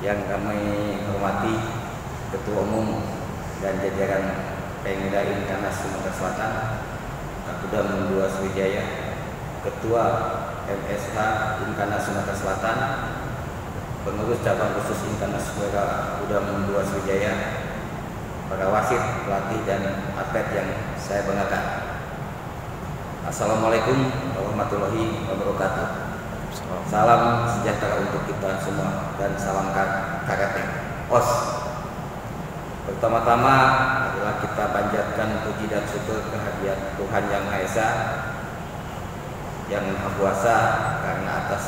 yang kami hormati Ketua Umum dan jajaran Pemda Inkanas Sumatera Selatan, Kapudam II Sriwijaya, Ketua MSH Inkanas Sumatera Selatan, pengurus cabang khusus Inkanas Udam II Sriwijaya, para wasit, pelatih dan atlet yang saya banggakan. Assalamualaikum warahmatullahi wabarakatuh. Salam sejahtera untuk kita semua dan salam karate. Os. Pertama-tama adalah kita panjatkan puji dan syukur kehadiran Tuhan Yang Maha Esa yang Maha Kuasa karena atas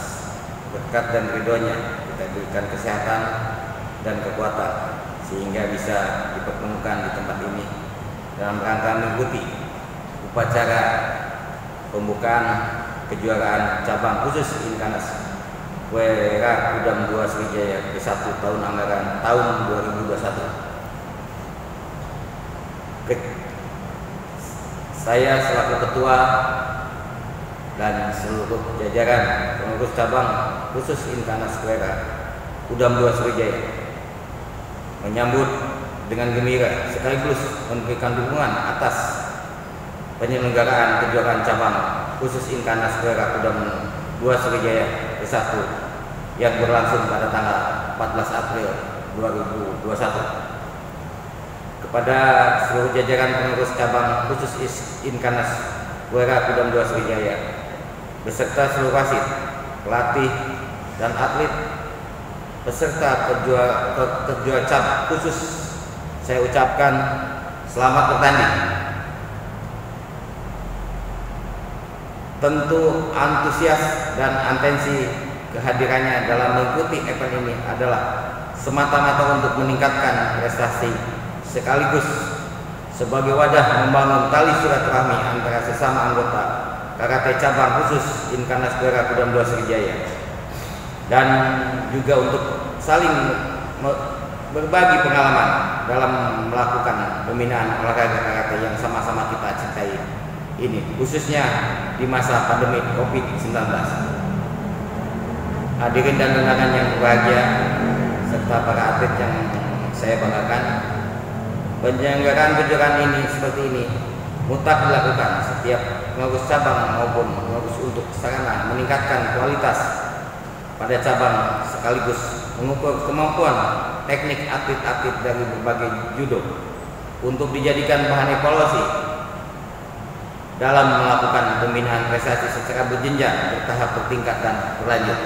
berkat dan ridhonya kita berikan kesehatan dan kekuatan sehingga bisa dipertemukan di tempat ini dalam rangka mengikuti upacara pembukaan kejuaraan cabang khusus Inkanas WRA Udam 2 Sriwijaya ke 1 tahun anggaran tahun 2021. Ke, saya selaku ketua dan seluruh jajaran pengurus cabang khusus Inkanas WRA Udam 2 Sriwijaya menyambut dengan gembira sekaligus memberikan dukungan atas penyelenggaraan kejuaraan cabang khusus Inkanas Wera Kudam 2 Sriwijaya ke-1 yang berlangsung pada tanggal 14 April 2021 kepada seluruh jajaran pengurus cabang khusus Inkanas Wera Kudam 2 Sriwijaya beserta seluruh wasit, pelatih dan atlet peserta kejuaraan kejuaraan cabang khusus saya ucapkan selamat bertanding tentu antusias dan atensi kehadirannya dalam mengikuti event ini adalah semata-mata untuk meningkatkan prestasi sekaligus sebagai wadah membangun tali silaturahmi antara sesama anggota karate cabang khusus Inkanas Pera Kudam 2 Sriwijaya. Dan juga untuk saling berbagi pengalaman dalam melakukan pembinaan olahraga karate yang sama-sama kita cintai ini khususnya di masa pandemi COVID-19. Hadirin dan undangan yang berbahagia serta para atlet yang saya banggakan, penyelenggaraan kejuaraan ini seperti ini mutlak dilakukan setiap pengurus cabang maupun pengurus untuk sarana meningkatkan kualitas pada cabang sekaligus mengukur kemampuan teknik atlet-atlet dari berbagai judo untuk dijadikan bahan evaluasi dalam melakukan pembinaan prestasi secara berjenjang, bertahap, bertingkat dan berlanjut.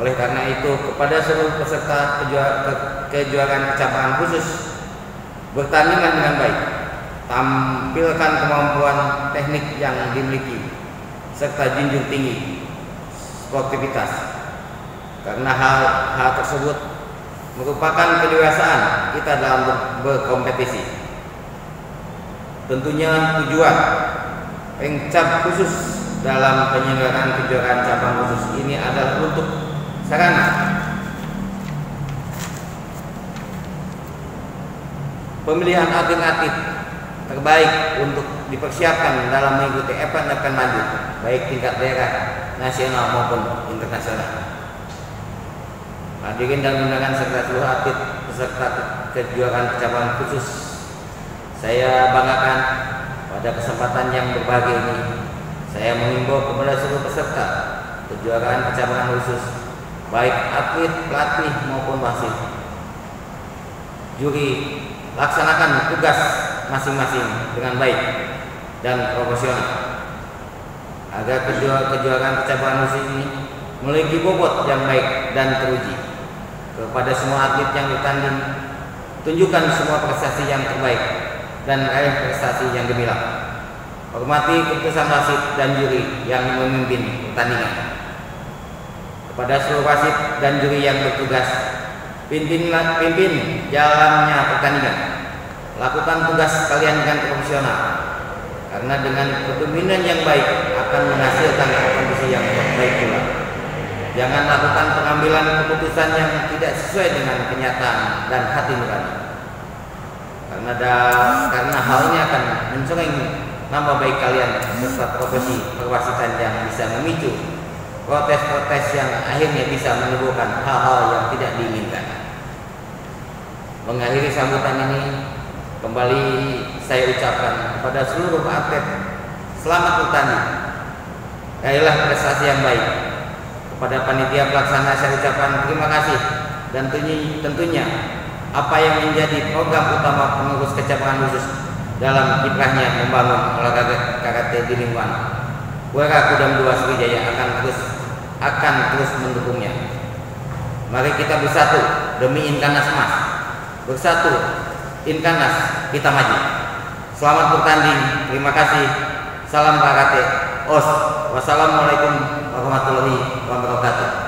Oleh karena itu, kepada seluruh peserta kejuaraan cabang khusus bertandinglah dengan baik, tampilkan kemampuan teknik yang dimiliki serta junjung tinggi sportivitas. Karena hal hal tersebut merupakan kedewasaan kita dalam berkompetisi Tentunya tujuan pengcap khusus dalam penyelenggaraan kejuaraan cabang khusus ini adalah untuk sarana pemilihan atlet-atlet terbaik untuk dipersiapkan dalam mengikuti event-event lanjut baik tingkat daerah, nasional maupun internasional. Hadirin dan undangan serta seluruh atlet peserta kejuaraan cabang khusus saya banggakan pada kesempatan yang berbahagia ini saya mengimbau kepada seluruh peserta kejuaraan kecabangan khusus baik atlet, pelatih maupun wasit. Juri laksanakan tugas masing-masing dengan baik dan profesional agar kejuaraan kecabangan khusus ini memiliki bobot yang baik dan teruji. Kepada semua atlet yang bertanding, tunjukkan semua prestasi yang terbaik dan raih prestasi yang gemilang. Hormati keputusan wasit dan juri yang memimpin pertandingan. Kepada seluruh wasit dan juri yang bertugas, pimpinlah pimpin jalannya pertandingan. Lakukan tugas kalian dengan profesional. Karena dengan kepemimpinan yang baik akan menghasilkan kondisi yang baik pula. Jangan lakukan pengambilan keputusan yang tidak sesuai dengan kenyataan dan hati nurani karena ada karena halnya akan mencoreng nama baik kalian serta profesi perwasitan yang bisa memicu protes-protes yang akhirnya bisa menimbulkan hal-hal yang tidak diinginkan. Mengakhiri sambutan ini, kembali saya ucapkan kepada seluruh atlet selamat bertanding. Raihlah prestasi yang baik. Kepada panitia pelaksana saya ucapkan terima kasih dan tentunya apa yang menjadi program utama pengurus kecamatan khusus dalam kiprahnya membangun olahraga karate di lingkungan. Wara Kudam Dua Sriwijaya akan terus akan terus mendukungnya. Mari kita bersatu demi Inkanas emas. Bersatu Inkanas kita maju. Selamat bertanding. Terima kasih. Salam karate. Os. Wassalamualaikum warahmatullahi wabarakatuh.